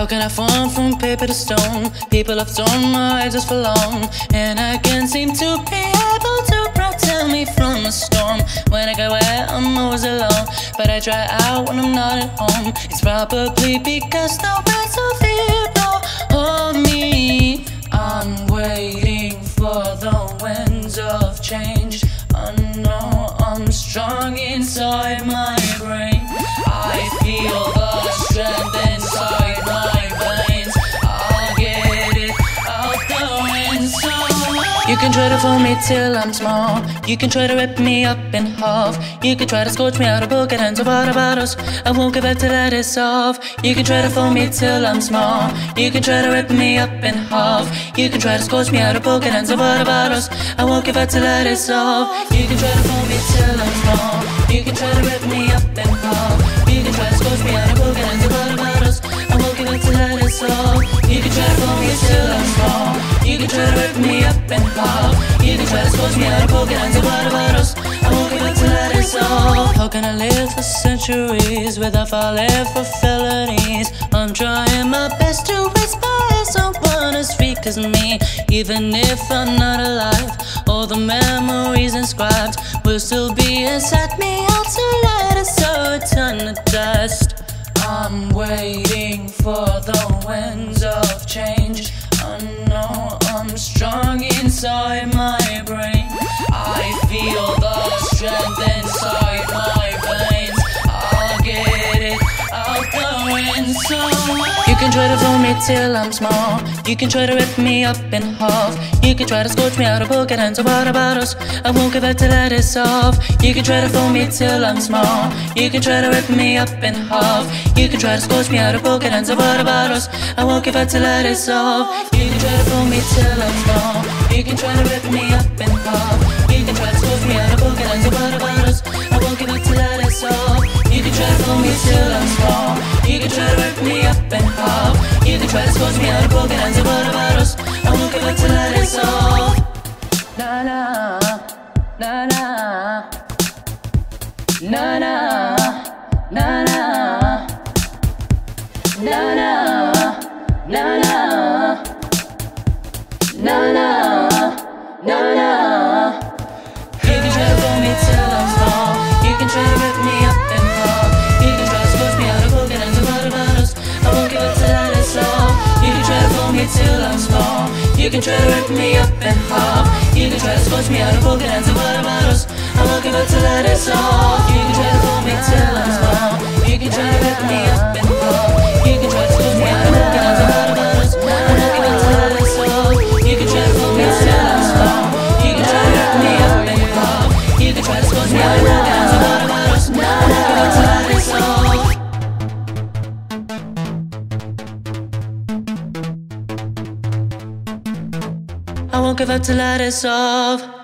How can I fall from paper to stone? People have torn my edges for long, and I can't seem to be able to protect me from a storm. When I get wet, I'm always alone, but I dry out when I'm not at home. It's probably because the winds of fear blow on me. I'm waiting for the winds of change. I know I'm strong inside my brain. Can try to fool me till I'm small. You can try to rip me up in half. You can try to scorch me out of bucket ends of water bottles. I won't give up till that is off. You can try to fool me till I'm small. You can try to rip me up in half. You can try to scorch me out of bucket ends of water bottles. I won't give up till that is off. You can try to fool me till I'm small. You can try to rip me up in half. You can try to scorch me out 예쁜 hug 이리 저소지 나를 보게 한자 바로바로서 아무개만 잘했어 How can I live for centuries without falling for felonies I'm trying my best to inspire someone as weak as me Even if I'm not alive All the memories inscribed Will still be inside me I'll tonight it's so turn to dust I'm waiting for the winds of You can try to fool me till I'm small. You can try to rip me up in half. You can try to scorch me out of bucket ends of water bottles. I won't give up till that is off. You can try to fool me till I'm small. You can try to rip me up in half. You can try to scorch me out of bucket ends of water bottles. I won't give up till that is off. You can try to fool me till I'm small. Fool me till I'm small. You can try to rip me up and half. You can try to scorch me out of bucket ends of water bottles. I won't give up till that is off. Na na. Na na. Na na. Na na. Na na. Na na. Na na. Na na me till I'm small. You can try to rip me up and half You can try to scorch me out of bucket ends of water bottles I won't give up till that is all You can try to fool me till I'm small. You can try to rip me up and half I won't give up till is off.